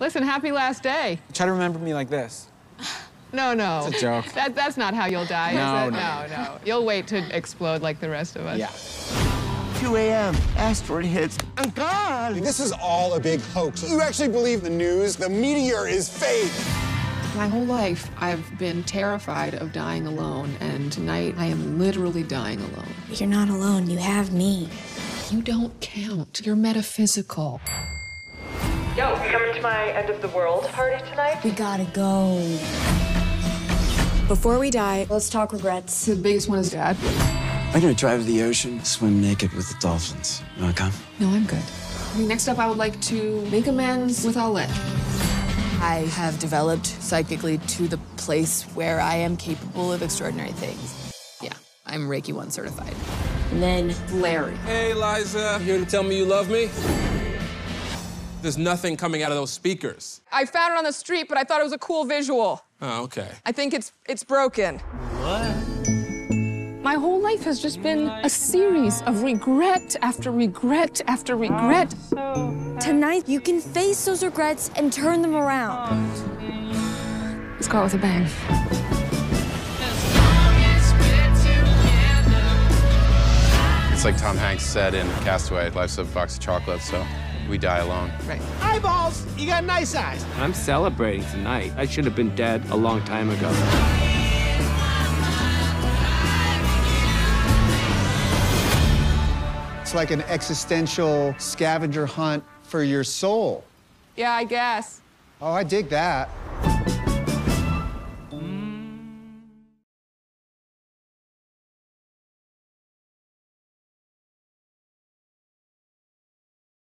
Listen, happy last day. Try to remember me like this. No, no. It's a joke. That, that's not how you'll die, No, is it? no, no, no. You'll wait to explode like the rest of us. Yeah. 2 a.m. Asteroid hits. I'm gone. This is all a big hoax. You actually believe the news? The meteor is fake. My whole life, I've been terrified of dying alone, and tonight I am literally dying alone. You're not alone. You have me. You don't count. You're metaphysical. Yo, you coming to my end of the world party tonight? We gotta go. Before we die, let's talk regrets. The biggest one is dad. I'm gonna drive to the ocean, swim naked with the dolphins. You wanna come? No, I'm good. Next up, I would like to make amends with Alet. I have developed psychically to the place where I am capable of extraordinary things. Yeah, I'm Reiki 1 certified. And then Larry. Hey, Liza, here to tell me you love me? There's nothing coming out of those speakers. I found it on the street, but I thought it was a cool visual. Oh, okay. I think it's it's broken. What? My whole life has just been a series of regret after regret after regret. tonight, you can face those regrets and turn them around. Let's go out with a bang. It's like Tom Hanks said in Castaway, life's a box of chocolates, so we die alone. Right. Eyeballs, you got nice eyes. I'm celebrating tonight. I should have been dead a long time ago. It's like an existential scavenger hunt for your soul. Yeah, I guess. Oh, I dig that.